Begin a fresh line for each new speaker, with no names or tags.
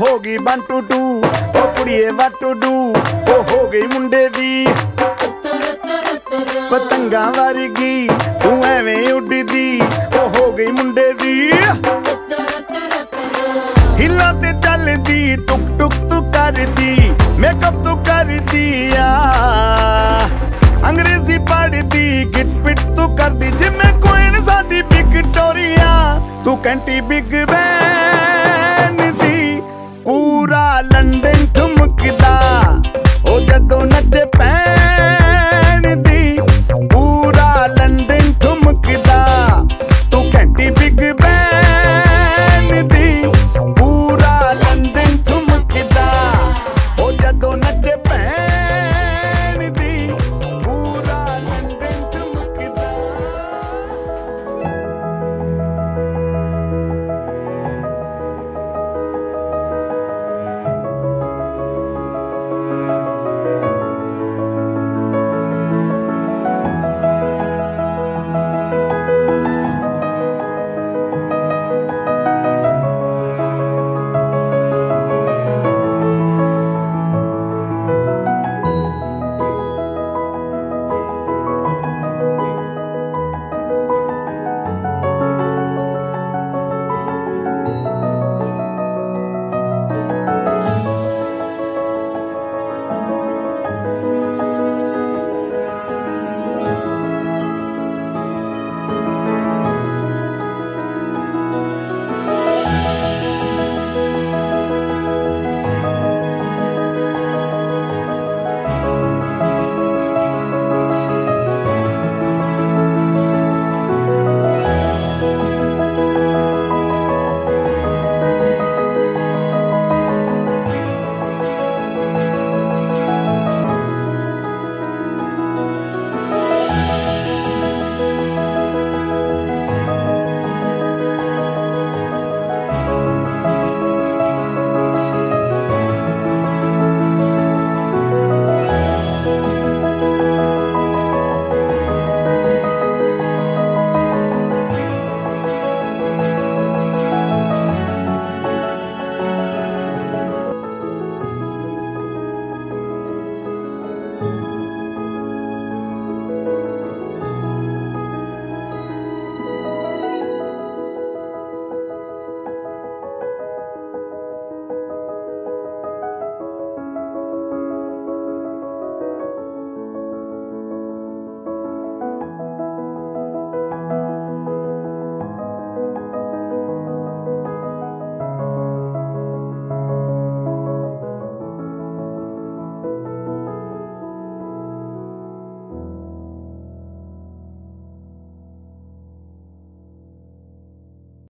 ਹੋ ਗਈ 1 ਟੂ 2 ਉਹ ਕੁੜੀਏ ਵਾਟ ਟੂ ਡੂ ਉਹ ਹੋ ਗਈ ਮੁੰਡੇ ਦੀ। ਪਤੰਗਾਂ ਵਰਗੀ, ਤੂੰ ਐਵੇਂ ਉੱਡਦੀ, ਉਹ ਹੋ ਗਈ ਮੁੰਡੇ ਦੀ। ਹਿੱਲਾਂ ਤੇ ਚੱਲਦੀ, ਟੁਕ ਟੁਕ ਤੂੰ ਕਰਦੀ ਮੇਕਅਪ ਤੂੰ ਕਰਦੀ ਆ। ਅੰਗਰੇਜ਼ੀ ਪੜਦੀ ਗਿਟ ਪਿਟ ਤੂੰ ਕਰਦੀ, ਜਿਵੇਂ ਕੁਈਨ ਸਾਡੀ ਵਿਕਟੋਰੀਆ ਤੂੰ ਕੰਟੀ ਬਿਗ ਬੈਨ London.